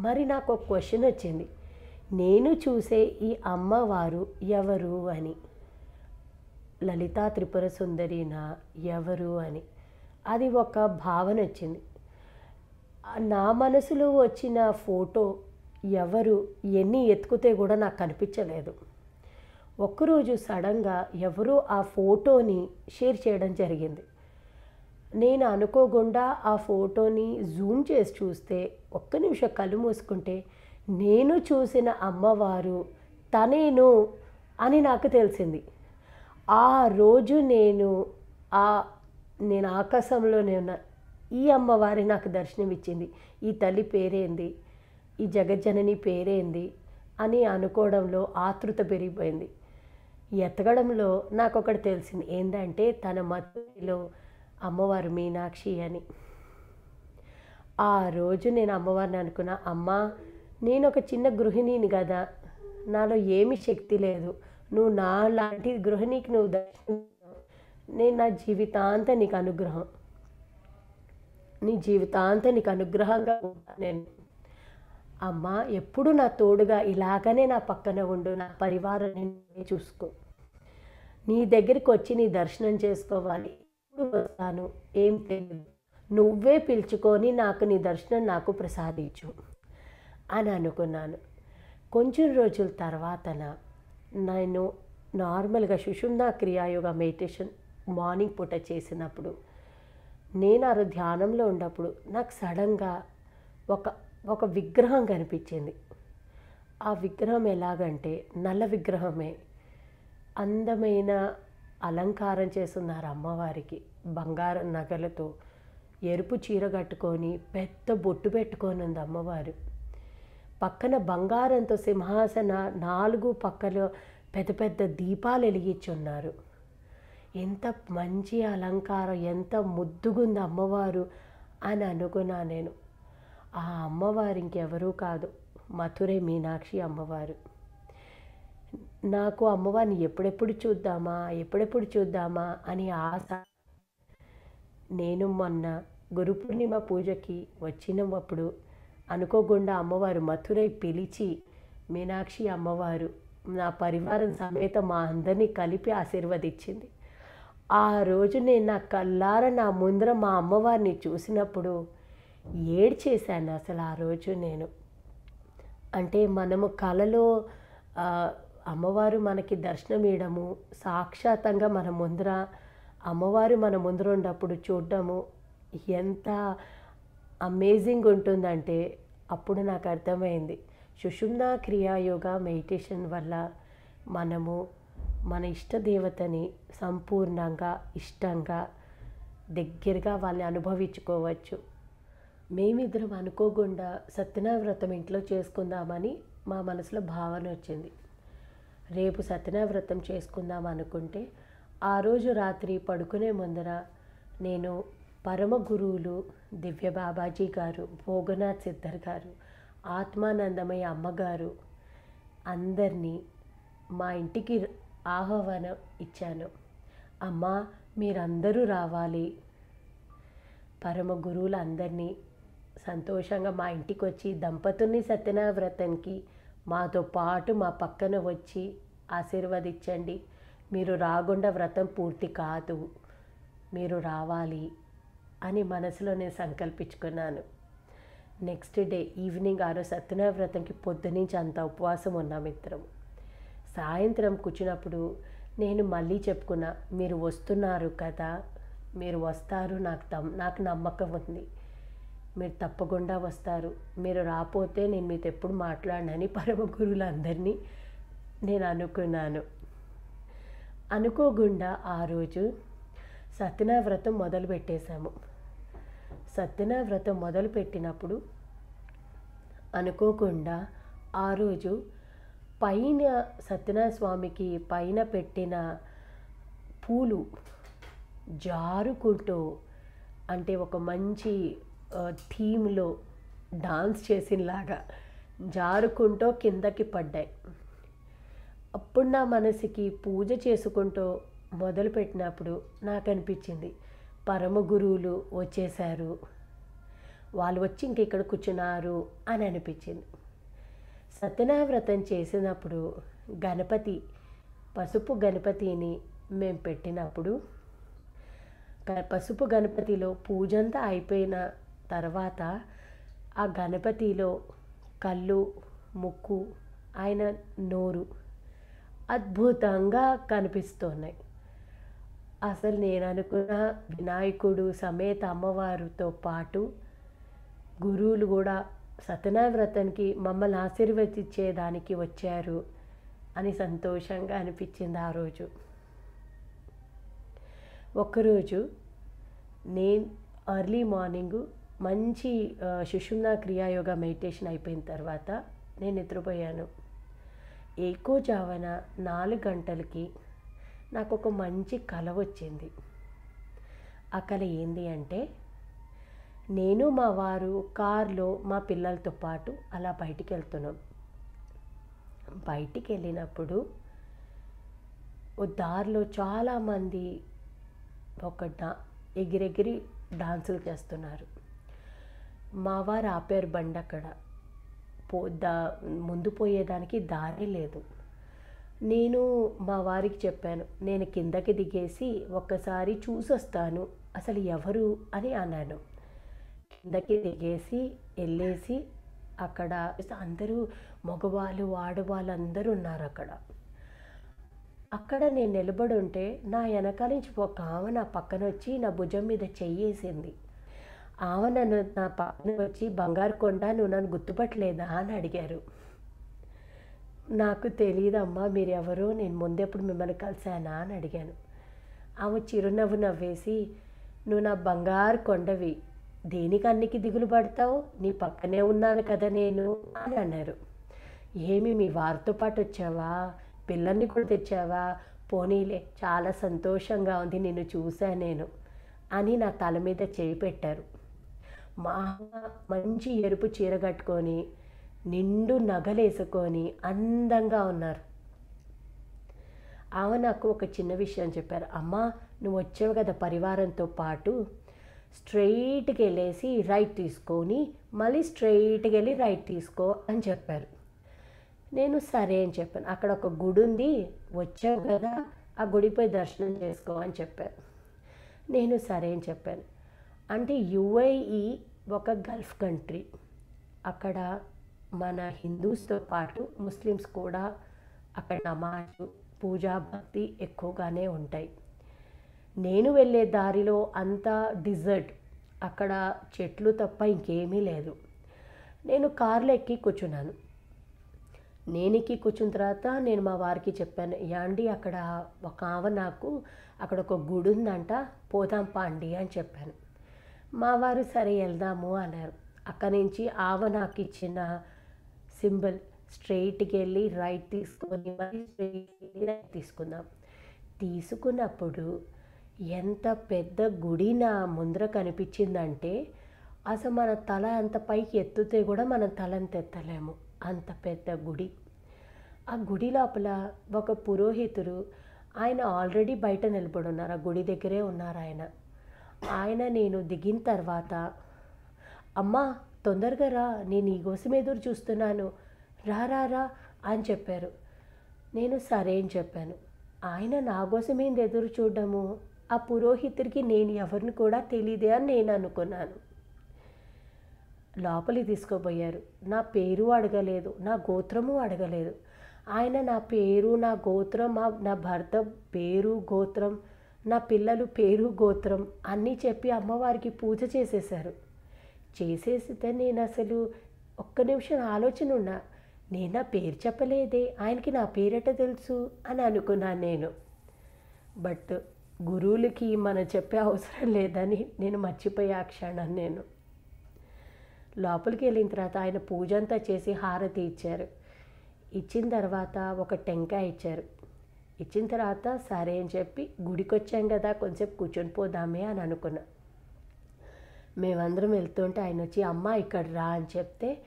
మరి నాకు ఒక క్వశ్చన్ వచ్చింది. నేను చూసే ఈ అమ్మవారు ఎవరు అని? లలితా త్రిపుర సుందరినా ఎవరు అని? అది ఒక భావన వచ్చింది. నా మనసులో వచ్చిన ఫోటో ఎవరు ఎన్ని ఎత్తుకుతే కూడా నాకు కనిపించలేదు. ఒక్కరోజు సడన్గా ఎవరో ఆ ఫోటోని షేర్ చేయడం జరిగింది. నేను అనుకోకుండా ఆ ఫోటోని జూమ్ చేసి చూస్తే ఒక్క నిమిషం కళ్ళు మూసుకుంటే నేను చూసిన అమ్మవారు తనేను అని నాకు తెలిసింది. ఆ రోజు నేను ఆ నేను ఆకాశంలోనే ఉన్న ఈ అమ్మవారి నాకు దర్శనం ఇచ్చింది ఈ తల్లి పేరేంది? ఈ జగజ్జనని పేరేంది? అని అనుకోవడంలో ఆతృత పెరిగిపోయింది. ఎతకడంలో నాకు ఒకటి తెలిసింది. ఏంటంటే తన మతిలో అమ్మవారు మీనాక్షి అని. ఆ రోజు నేను అమ్మవారిని అనుకున్నా అమ్మ నేను ఒక చిన్న గృహిణిని కదా నాలో ఏమి శక్తి లేదు. నువ్వు నా లాంటి గృహిణికి నువ్వు దర్శనం నేను నా జీవితాంతం నీకు అనుగ్రహం. నీ జీవితాంతం నీకు అనుగ్రహంగా నేను. అమ్మ ఎప్పుడు నా తోడుగా ఇలాగనే నా పక్కన ఉండు నా పరివారాన్ని చూసుకో. నీ దగ్గరికి వచ్చి నీ దర్శనం చేసుకోవాలి. ఎప్పుడు వస్తాను? ఏం తెలియదు నువ్వే పిలుచుకొని నాకు నీ దర్శనం నాకు ప్రసాదించు అని అనుకున్నాను. కొంచెం రోజుల తర్వాతన నేను నార్మల్గా సుషుమ్నా క్రియాయోగ మెడిటేషన్ మార్నింగ్ పూట చేసినప్పుడు నేను ఆ ధ్యానంలో ఉన్నప్పుడు నాకు సడన్గా ఒక ఒక విగ్రహం కనిపించింది. ఆ విగ్రహం ఎలాగంటే నల్ల విగ్రహమే. అందమైన అలంకారం చేస్తున్నారు అమ్మవారికి. బంగారం నగలతో ఎరుపు చీర కట్టుకొని పెద్ద బొట్టు పెట్టుకొని ఉంది అమ్మవారు. పక్కన బంగారంతో సింహాసన నాలుగు పక్కలో పెద్ద పెద్ద దీపాలు వెలిగించున్నారు. ఎంత మంచి అలంకారం ఎంత ముద్దుగుంది అమ్మవారు అని అనుకున్నా నేను. ఆ అమ్మవారు ఇంకెవరూ కాదు మధురై మీనాక్షి అమ్మవారు. నాకు అమ్మవారిని ఎప్పుడెప్పుడు చూద్దామా ఎప్పుడెప్పుడు చూద్దామా అని ఆశ. నేను మొన్న గురు పూర్ణిమ పూజకి వచ్చినప్పుడు అనుకోకుండా అమ్మవారు మథురై పిలిచి మీనాక్షి అమ్మవారు నా పరివారం సమేత మా అందరినీ కలిపి ఆశీర్వదించింది. ఆ రోజు నేను నా కల్లార నా ముందర మా అమ్మవారిని చూసినప్పుడు ఏడ్చేశాను అసలు ఆ రోజు నేను. అంటే మనము కళలో అమ్మవారు మనకి దర్శనం ఇవ్వడము సాక్షాత్తంగా మన ముందర అమ్మవారు మన ముందర ఉన్నప్పుడు చూడడము ఎంత అమేజింగ్ ఉంటుందంటే అప్పుడు నాకు అర్థమైంది. సుషుమ్నా క్రియాయోగ మెడిటేషన్ వల్ల మనము మన ఇష్ట దేవతని సంపూర్ణంగా ఇష్టంగా దగ్గరగా వాళ్ళని అనుభవించుకోవచ్చు. మేమిద్దరం అనుకోకుండా సత్యనారాయణ వ్రతం ఇంట్లో చేసుకుందామని మా మనసులో భావన వచ్చింది. రేపు సత్యనావ్రతం చేసుకుందాం అనుకుంటే ఆ రోజు రాత్రి పడుకునే ముందర నేను పరమ గురువులు దివ్య బాబాజీ గారు భోగనాథ్ సిద్ధర్ గారు ఆత్మానందమయ్య అమ్మగారు అందరినీ మా ఇంటికి ఆహ్వానం ఇచ్చాను. అమ్మా మీరందరూ రావాలి. పరమ గురువులందరినీ సంతోషంగా మా ఇంటికి వచ్చి దంపతుల్ని సత్యనావ్రతంకి మాతో పాటు మా పక్కన వచ్చి ఆశీర్వదించండి. మీరు రాకుండా వ్రతం పూర్తి కాదు. మీరు రావాలి అని మనసులో నేను సంకల్పించుకున్నాను. నెక్స్ట్ డే ఈవినింగ్ ఆరో సత్యనారాయణ వ్రతంకి పొద్దునుంచి అంత ఉపవాసం ఉన్నాం ఇద్దరం సాయంత్రం కూర్చున్నప్పుడు నేను మళ్ళీ చెప్పుకున్నా మీరు వస్తున్నారు కదా మీరు వస్తారు నాకు తమ్ నాకు నమ్మకం ఉంది. మీరు తప్పకుండా వస్తారు. మీరు రాపోతే నేను మీతో ఎప్పుడు మాట్లాడనని పరమ గురువులందరినీ నేను అనుకున్నాను. అనుకోకుండా ఆ రోజు సత్యనావ్రతం మొదలు పెట్టేశాము. సత్యనావ్రతం వ్రతం మొదలు పెట్టినప్పుడు అనుకోకుండా ఆ రోజు పైన సత్యనారాయణ స్వామికి పైన పెట్టిన పూలు జారుకుంటూ అంటే ఒక మంచి థీమ్లో డాన్స్ చేసినలాగా జారుకుంటూ కిందకి పడ్డాయి. అప్పుడు నా మనసుకి పూజ చేసుకుంటూ మొదలుపెట్టినప్పుడు నాకు అనిపించింది పరమ గురువులు వచ్చేశారు. వాళ్ళు వచ్చి ఇంక ఇక్కడ కూర్చున్నారు అని అనిపించింది. సత్యనావ్రతం వ్రతం చేసినప్పుడు గణపతి పసుపు గణపతిని మేము పెట్టినప్పుడు పసుపు గణపతిలో పూజంతా అయిపోయిన తర్వాత ఆ గణపతిలో కళ్ళు ముక్కు ఆయన నోరు అద్భుతంగా కనిపిస్తున్నాయి. అసలు నేను అనుకున్న వినాయకుడు సమేత అమ్మవారితో పాటు గురువులు కూడా సత్యనావ్రతానికి మమ్మల్ని ఆశీర్వదించేదానికి వచ్చారు అని సంతోషంగా అనిపించింది ఆ రోజు. ఒకరోజు నేను ఎర్లీ మార్నింగ్ మంచి ఆ, సుషుమ్న క్రియాయోగ మెడిటేషన్ అయిపోయిన తర్వాత నేను నిద్రపోయాను. ఏకో జావన నాలుగు గంటలకి నాకు ఒక మంచి కల వచ్చింది. ఆ కళ ఏంది అంటే నేను మా వారు కారులో మా పిల్లలతో పాటు అలా బయటికి వెళ్తున్నాం బయటికి వెళ్ళినప్పుడు ఓ దారిలో చాలామంది ఒక డా ఎగిరెగిరి డాన్సులు చేస్తున్నారు. మా వారు ఆపారు బండి అక్కడ. పో దా ముందు పోయేదానికి దారి లేదు. నేను మా వారికి చెప్పాను నేను కిందకి దిగేసి ఒక్కసారి చూసొస్తాను అసలు ఎవరు అని అన్నాను. కిందకి దిగేసి వెళ్ళేసి అక్కడ అందరూ మగవాళ్ళు ఆడవాళ్ళు అందరూ ఉన్నారు అక్కడ. అక్కడ నేను నిలబడి ఉంటే నా వెనకాల నుంచి ఒక ఆమె నా పక్కన వచ్చి నా భుజం మీద చెయ్యేసింది. ఆమె నన్ను నా పాపను వచ్చి బంగారు కొండ నువ్వు నన్ను గుర్తుపట్టలేదా అని అడిగారు. నాకు తెలియదమ్మా మీరు నేను ముందెప్పుడు మిమ్మల్ని కలిశానా అని అడిగాను. ఆమె చిరునవ్వు నవ్వేసి నువ్వు నా బంగారు కొండవి దేనికి అన్నికి దిగులు పడతావు? నీ పక్కనే ఉన్నాను కదా నేను అని అన్నారు. ఏమి మీ వారితో పాటు వచ్చావా? పిల్లల్ని కూడా తెచ్చావా? పోనీలే చాలా సంతోషంగా ఉంది నిన్ను చూశా నేను అని నా తల మీద చేయి పెట్టారు. మహా మంచి ఎరుపు చీర కట్టుకొని నిండు నగలేసుకొని అందంగా ఉన్నారు. ఆమె నాకు ఒక చిన్న విషయం చెప్పారు. అమ్మ నువ్వు వచ్చావు కదా పరివారంతో పాటు స్ట్రైట్కి వెళ్ళేసి రైట్ తీసుకొని మళ్ళీ స్ట్రైట్కి వెళ్ళి రైట్ తీసుకో అని చెప్పారు. నేను సరే అని చెప్పాను. అక్కడ ఒక గుడి ఉంది వచ్చావు కదా ఆ గుడిపై దర్శనం చేసుకో అని చెప్పారు. నేను సరే అని చెప్పాను. అంటే యుఐఈ ఒక గల్ఫ్ కంట్రీ. అక్కడ మన హిందూస్తో పాటు ముస్లిమ్స్ కూడా అక్కడ నమాజు పూజా భక్తి ఎక్కువగానే ఉంటాయి. నేను వెళ్ళే దారిలో అంతా డిజర్ట్ అక్కడ చెట్లు తప్ప ఇంకేమీ లేదు. నేను కార్లో ఎక్కి కూర్చున్నాను. నేను ఎక్కి కూర్చున్న తర్వాత నేను మా వారికి చెప్పాను యాండి అక్కడ ఒక ఆవ నాకు అక్కడ ఒక గుడి ఉందంట పోదాం పాండి అని చెప్పాను. మా వారు సరే వెళ్దాము అన్నారు. అక్కడి నుంచి ఆవ నాకు ఇచ్చిన సింబల్ స్ట్రైట్కి వెళ్ళి రైట్ తీసుకొని మళ్ళీ స్ట్రైట్కి వెళ్ళి రైట్ తీసుకుందాం. తీసుకున్నప్పుడు ఎంత పెద్ద గుడి నా ముందర కనిపించిందంటే అసలు మన తల అంత పైకి ఎత్తుతే కూడా మనం తల ఎత్తలేము అంత పెద్ద గుడి. ఆ గుడి లోపల ఒక పురోహితుడు ఆయన ఆల్రెడీ బయట నిలబడి ఉన్నారు. ఆ గుడి దగ్గరే ఉన్నారు ఆయన. ఆయన నేను దిగిన తర్వాత అమ్మా తొందరగా రా నేను ఈ కోసం ఎదురు చూస్తున్నాను. రా రా రా అని చెప్పారు. నేను సరే అని చెప్పాను. ఆయన నా కోసం ఏంది ఎదురు చూడడము ఆ పురోహితుడికి నేను ఎవరిని కూడా తెలియదే అని నేను అనుకున్నాను. లోపలికి తీసుకోబోయారు. నా పేరు అడగలేదు నా గోత్రము అడగలేదు. ఆయన నా పేరు నా గోత్రం నా భర్త పేరు గోత్రం నా పిల్లలు పేరు గోత్రం అన్నీ చెప్పి అమ్మవారికి పూజ చేసేశారు. చేసేస్తే నేను అసలు ఒక్క నిమిషం ఆలోచన ఉన్నా నేను నా పేరు చెప్పలేదే ఆయనకి నా పేరట తెలుసు అని అనుకున్నాను నేను. బట్ గురువులకి మనం చెప్పే అవసరం లేదని నేను మర్చిపోయే ఆ క్షణం నేను. లోపలికి వెళ్ళిన తర్వాత ఆయన పూజ అంతా చేసి హారతి ఇచ్చారు. ఇచ్చిన తర్వాత ఒక టెంకాయ ఇచ్చారు. ఇచ్చిన తర్వాత సరే అని చెప్పి గుడికి వచ్చాం కదా కొంచెంసేపు కూర్చొని పోదామే అని అనుకున్నా. మేమందరం వెళ్తుంటే ఆయన వచ్చి అమ్మ ఇక్కడ రా అని చెప్తే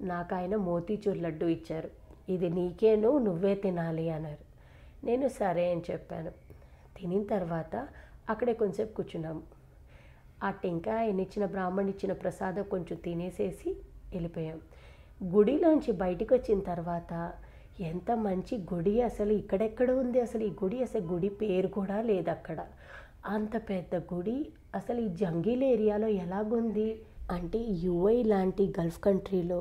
నాకు ఆయన మోతీచూర్ లడ్డు ఇచ్చారు. ఇది నీకేను నువ్వే తినాలి అన్నారు. నేను సరే అని చెప్పాను. తినిన తర్వాత అక్కడే కొంచెంసేపు కూర్చున్నాము. ఆ టెంకాయ ఆయన ఇచ్చిన బ్రాహ్మణ్ ఇచ్చిన ప్రసాదం కొంచెం తినేసేసి వెళ్ళిపోయాం. గుడిలోంచి బయటికి వచ్చిన తర్వాత ఎంత మంచి గుడి అసలు ఇక్కడెక్కడ ఉంది అసలు ఈ గుడి? అసలు గుడి పేరు కూడా లేదు అక్కడ. అంత పెద్ద గుడి అసలు ఈ జంగీల్ ఏరియాలో ఎలాగుంది? అంటే యుఐ లాంటి గల్ఫ్ కంట్రీలో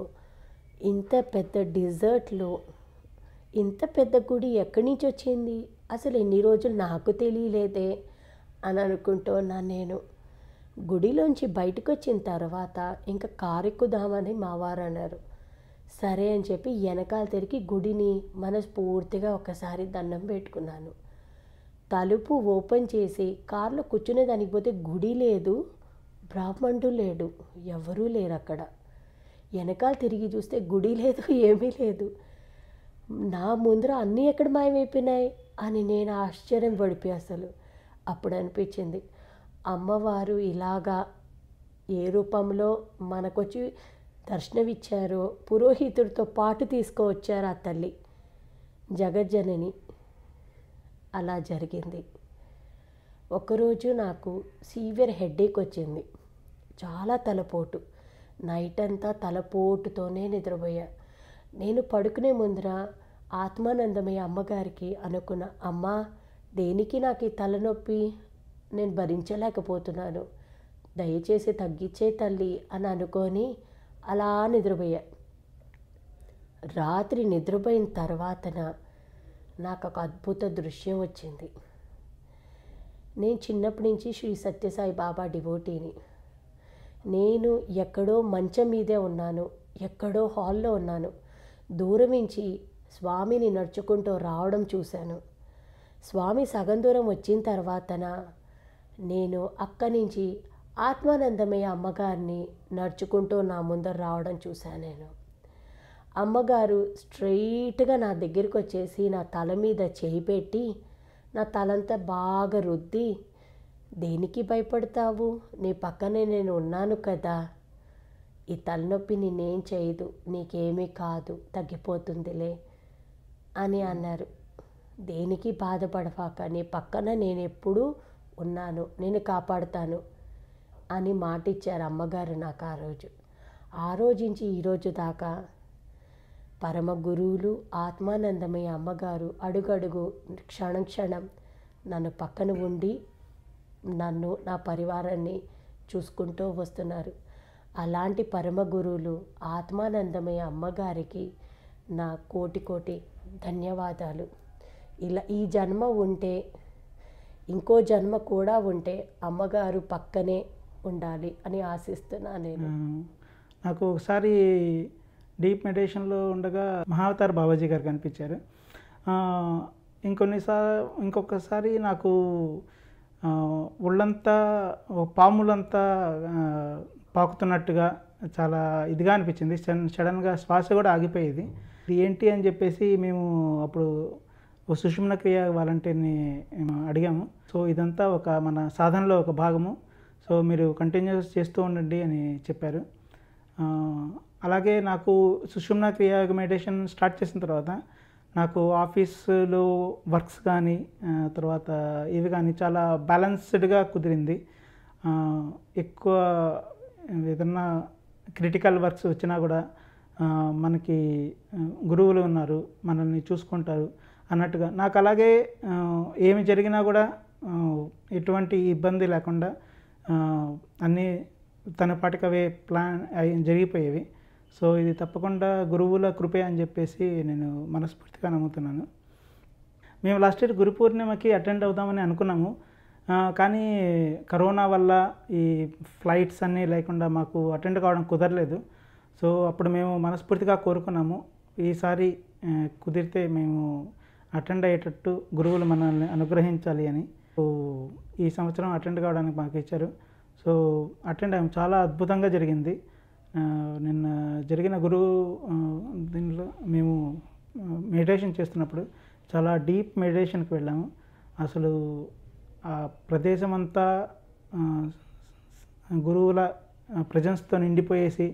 ఇంత పెద్ద డిజర్ట్లో ఇంత పెద్ద గుడి ఎక్కడి నుంచి వచ్చింది? అసలు ఎన్ని రోజులు నాకు తెలియలేదే అని అనుకుంటున్నా నేను. గుడిలోంచి బయటకు వచ్చిన తర్వాత ఇంకా కారు ఎక్కుదామని మా వారు అన్నారు సరే అని చెప్పి వెనకాల తిరిగి గుడిని మనస్ఫూర్తిగా ఒకసారి దండం పెట్టుకున్నాను. తలుపు ఓపెన్ చేసి కారులో కూర్చునే దానికి పోతే గుడి లేదు బ్రాహ్మణుడు లేడు ఎవరూ లేరు అక్కడ వెనకాల తిరిగి చూస్తే గుడి లేదు ఏమీ లేదు. నా ముందర అన్నీ ఎక్కడ మాయమైపోయినాయి అని నేను ఆశ్చర్యం పడిపోయి అసలు. అప్పుడు అనిపించింది అమ్మవారు ఇలాగా ఏ రూపంలో మనకొచ్చి దర్శనమిచ్చారో పురోహితుడితో పాటు తీసుకువచ్చారు ఆ తల్లి? జగజ్జనని అలా జరిగింది. ఒకరోజు నాకు సీవియర్ హెడేక్ వచ్చింది. చాలా తలపోటు. నైట్ అంతా తలపోటుతోనే నిద్రపోయా. నేను పడుకునే ముందర ఆత్మానందమయ్య అమ్మగారికి అనుకున్న అమ్మ దేనికి నాకు ఈ తలనొప్పి? నేను భరించలేకపోతున్నాను. దయచేసి తగ్గించే తల్లి అని అనుకొని అలా నిద్రపోయా. రాత్రి నిద్రపోయిన తర్వాతన నాకు ఒక అద్భుత దృశ్యం వచ్చింది. నేను చిన్నప్పటి నుంచి శ్రీ సత్యసాయి బాబా డివోటీని. నేను ఎక్కడో మంచం మీదే ఉన్నాను ఎక్కడో హాల్లో ఉన్నాను. దూరం నుంచి స్వామిని నడుచుకుంటూ రావడం చూశాను. స్వామి సగం దూరం వచ్చిన తర్వాతన నేను అక్కడి నుంచి ఆత్మానందమయ్య అమ్మగారిని నడుచుకుంటూ నా ముందర రావడం చూశాను నేను. అమ్మగారు స్ట్రైట్గా నా దగ్గరికి వచ్చేసి నా తల మీద చేయి పెట్టి నా తలంతా బాగా రుద్ది దేనికి భయపడతావు? నీ పక్కనే నేను ఉన్నాను కదా. ఈ తలనొప్పి నేనేం చేయదు నీకేమీ కాదు తగ్గిపోతుందిలే అని అన్నారు. దేనికి బాధపడవాక? నీ పక్కన నేను ఎప్పుడూ ఉన్నాను నేను కాపాడుతాను. అని మాట ఇచ్చారు అమ్మగారు నాకు ఆ రోజు. ఆ రోజు నుంచి ఈరోజు దాకా పరమ గురువులు ఆత్మానందమయ్య అమ్మగారు అడుగడుగు క్షణం క్షణం నన్ను పక్కన ఉండి నన్ను నా పరివారాన్ని చూసుకుంటూ వస్తున్నారు. అలాంటి పరమ గురువులు ఆత్మానందమయ్య అమ్మగారికి నా కోటి కోటి ధన్యవాదాలు. ఇలా ఈ జన్మ ఉంటే ఇంకో జన్మ కూడా ఉంటే అమ్మగారు పక్కనే ఉండాలి అని ఆశిస్తున్నా నేను. నాకు ఒకసారి డీప్ మెడిటేషన్లో ఉండగా మహావతార్ బాబాజీ గారు కనిపించారు. ఇంకొన్నిసార్లు ఇంకొన్నిసారి ఇంకొకసారి నాకు ఒళ్ళంతా పాములంతా పాకుతున్నట్టుగా చాలా ఇదిగా అనిపించింది. సడన్ సడన్గా శ్వాస కూడా ఆగిపోయేది. ఇది ఏంటి అని చెప్పేసి మేము అప్పుడు ఓ సుషుమ్న క్రియ వాలంటీర్ని అడిగాము. సో ఇదంతా ఒక మన సాధనలో ఒక భాగము. సో మీరు కంటిన్యూస్ చేస్తూ ఉండండి అని చెప్పారు. అలాగే నాకు సుషుమ్న క్రియ మెడిటేషన్ స్టార్ట్ చేసిన తర్వాత నాకు ఆఫీసులో వర్క్స్ కానీ తర్వాత ఇవి కానీ చాలా బ్యాలెన్స్డ్గా కుదిరింది. ఎక్కువ ఏదన్నా క్రిటికల్ వర్క్స్ వచ్చినా కూడా మనకి గురువులు ఉన్నారు మనల్ని చూసుకుంటారు అన్నట్టుగా. నాకు అలాగే ఏమి జరిగినా కూడా ఎటువంటి ఇబ్బంది లేకుండా అన్నీ తన పాటికవే ప్లాన్ జరిగిపోయేవి. సో ఇది తప్పకుండా గురువుల కృపే అని చెప్పేసి నేను మనస్ఫూర్తిగా నమ్ముతున్నాను. మేము లాస్ట్ ఇయర్ గురు పూర్ణిమకి అటెండ్ అవుదామని అనుకున్నాము. కానీ కరోనా వల్ల ఈ ఫ్లైట్స్ అన్నీ లేకుండా మాకు అటెండ్ కావడం కుదరలేదు. సో అప్పుడు మేము మనస్ఫూర్తిగా కోరుకున్నాము. ఈసారి కుదిరితే మేము అటెండ్ అయ్యేటట్టు గురువులు మనల్ని అనుగ్రహించాలి అని. సో ఈ సంవత్సరం అటెండ్ కావడానికి మాకు ఇచ్చారు. సో అటెండ్ అయ్యాము చాలా అద్భుతంగా జరిగింది. నిన్న జరిగిన గురువు దీనిలో మేము మెడిటేషన్ చేస్తున్నప్పుడు చాలా డీప్ మెడిటేషన్కి వెళ్ళాము. అసలు ఆ ప్రదేశం అంతా గురువుల ప్రజెన్స్తో నిండిపోయేసి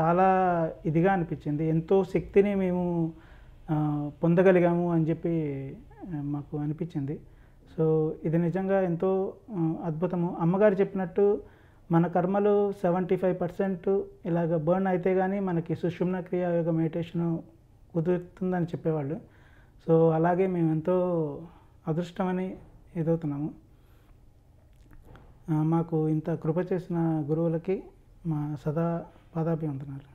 చాలా ఇదిగా అనిపించింది. ఎంతో శక్తిని మేము పొందగలిగాము అని చెప్పి మాకు అనిపించింది. సో ఇది నిజంగా ఎంతో అద్భుతము. అమ్మగారు చెప్పినట్టు మన కర్మలు సెవెంటీ ఫైవ్ పర్సెంట్ ఇలాగ బర్న్ అయితే కానీ మనకి సుషుమ్న క్రియ యోగ మెడిటేషన్ కుదురుతుందని చెప్పేవాళ్ళు. సో అలాగే మేము ఎంతో అదృష్టమని ఎదుగుతున్నాము. మాకు ఇంత కృప చేసిన గురువులకి మా సదా పాదాభివందనాలు.